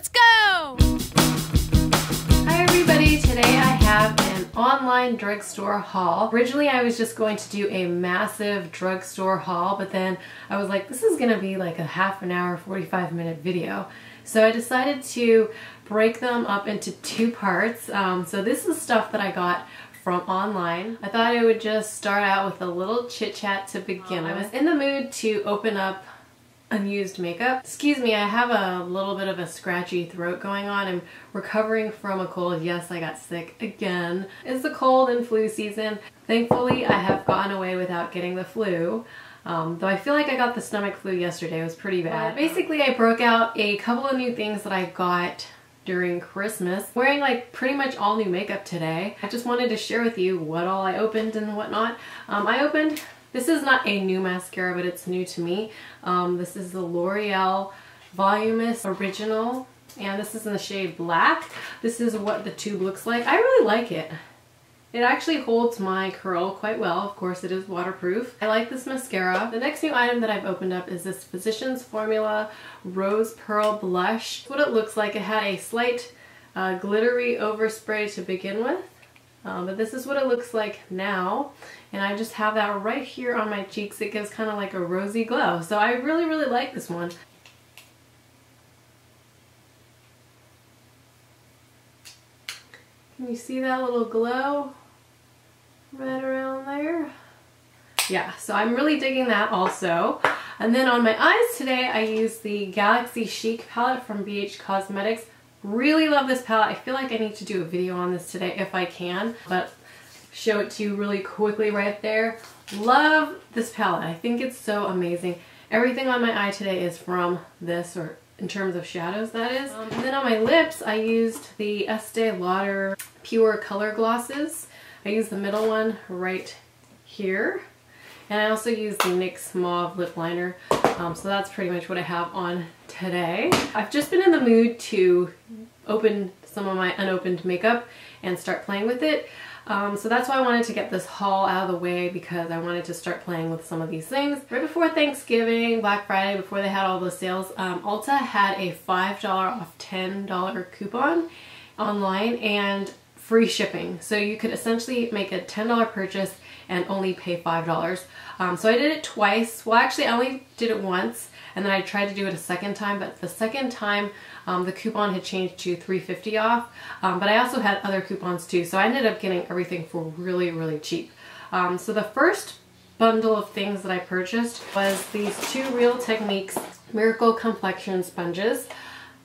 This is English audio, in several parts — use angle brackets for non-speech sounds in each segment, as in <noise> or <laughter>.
Let's go! Hi everybody, today I have an online drugstore haul. Originally I was just going to do a massive drugstore haul, but then I was like, this is gonna be like a half an hour, 45 minute video. So I decided to break them up into two parts. Um, so this is stuff that I got from online. I thought I would just start out with a little chit chat to begin. I was in the mood to open up unused makeup. Excuse me, I have a little bit of a scratchy throat going on. I'm recovering from a cold. Yes, I got sick again. It's the cold and flu season. Thankfully, I have gotten away without getting the flu. Um, though I feel like I got the stomach flu yesterday. It was pretty bad. basically, I broke out a couple of new things that I got during Christmas. Wearing like pretty much all new makeup today. I just wanted to share with you what all I opened and whatnot. Um, I opened this is not a new mascara, but it's new to me. Um, this is the L'Oreal Voluminous Original, and this is in the shade Black. This is what the tube looks like. I really like it. It actually holds my curl quite well. Of course, it is waterproof. I like this mascara. The next new item that I've opened up is this Physicians Formula Rose Pearl Blush. What it looks like, it had a slight uh, glittery overspray to begin with. Um, but this is what it looks like now. And I just have that right here on my cheeks. It gives kind of like a rosy glow. So I really, really like this one. Can you see that little glow right around there? Yeah, so I'm really digging that also. And then on my eyes today, I used the Galaxy Chic palette from BH Cosmetics. Really love this palette. I feel like I need to do a video on this today if I can, but show it to you really quickly right there. Love this palette. I think it's so amazing. Everything on my eye today is from this, or in terms of shadows that is. Um, and then on my lips, I used the Estee Lauder Pure Color Glosses. I used the middle one right here. And I also used the NYX Mauve Lip Liner. Um, so that's pretty much what I have on today. I've just been in the mood to open some of my unopened makeup and start playing with it. Um, so that's why I wanted to get this haul out of the way because I wanted to start playing with some of these things. Right before Thanksgiving, Black Friday, before they had all the sales, um, Ulta had a $5 off $10 coupon online and free shipping. So you could essentially make a $10 purchase and only pay $5. Um, so I did it twice. Well, actually I only did it once and then I tried to do it a second time, but the second time um, the coupon had changed to 350 off, um, but I also had other coupons too, so I ended up getting everything for really, really cheap. Um, so the first bundle of things that I purchased was these two Real Techniques Miracle Complexion Sponges.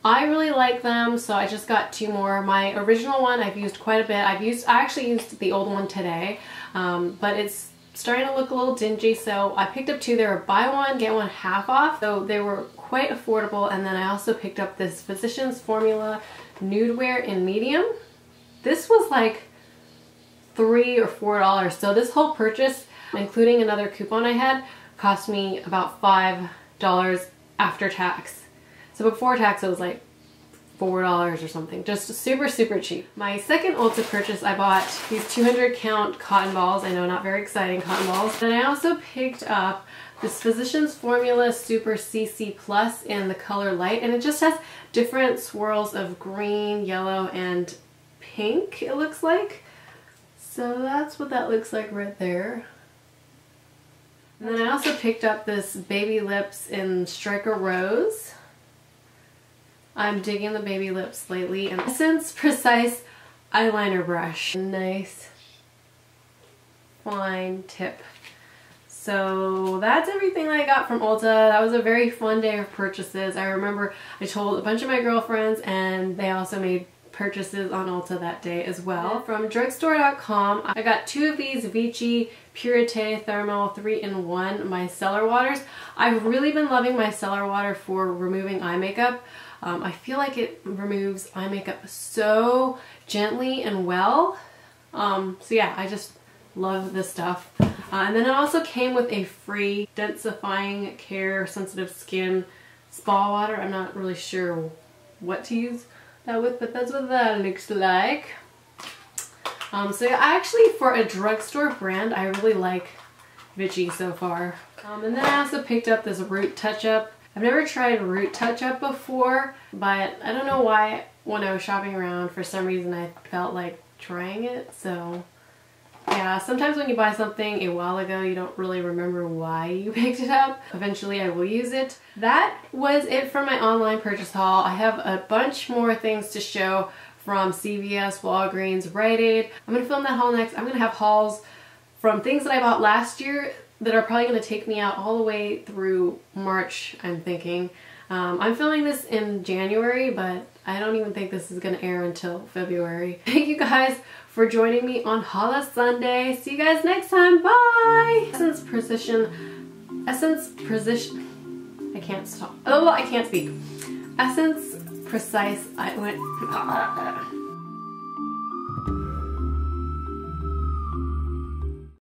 I really like them, so I just got two more. My original one I've used quite a bit. I've used, I actually used the old one today, um, but it's starting to look a little dingy, so I picked up two. They were buy one, get one half off, so they were quite affordable. And then I also picked up this Physicians Formula Nude Wear in medium. This was like three or four dollars. So this whole purchase, including another coupon I had, cost me about five dollars after tax. So before tax it was like $4 or something. Just super, super cheap. My second Ulta purchase, I bought these 200 count cotton balls. I know, not very exciting cotton balls. And I also picked up this Physicians Formula Super CC Plus in the color light. And it just has different swirls of green, yellow, and pink, it looks like. So that's what that looks like right there. And then I also picked up this Baby Lips in Strike a Rose. I'm digging the baby lips lately. And Essence Precise Eyeliner Brush. Nice fine tip. So that's everything I got from Ulta. That was a very fun day of purchases. I remember I told a bunch of my girlfriends and they also made purchases on Ulta that day as well. From drugstore.com, I got two of these Vichy Purete Thermal 3-in-1 micellar waters. I've really been loving micellar water for removing eye makeup. Um, I feel like it removes eye makeup so gently and well. Um, so yeah, I just love this stuff. Uh, and then it also came with a free densifying care sensitive skin spa water. I'm not really sure what to use that that's what that looks like. Um, so yeah, actually for a drugstore brand, I really like Vichy so far. Um, and then I also picked up this Root Touch Up I've never tried Root Touch Up before, but I don't know why when I was shopping around, for some reason I felt like trying it, so yeah, sometimes when you buy something a while ago, you don't really remember why you <laughs> picked it up. Eventually I will use it. That was it for my online purchase haul. I have a bunch more things to show from CVS, Walgreens, Rite Aid. I'm to film that haul next. I'm to have hauls from things that I bought last year that are probably to take me out all the way through March, I'm thinking. Um, I'm filming this in January, but I don't even think this is going to air until February. <laughs> Thank you guys for joining me on Hala Sunday. See you guys next time. Bye! Essence Precision, Essence Precision, I can't stop. Oh, I can't speak. Essence Precise, I went, <laughs>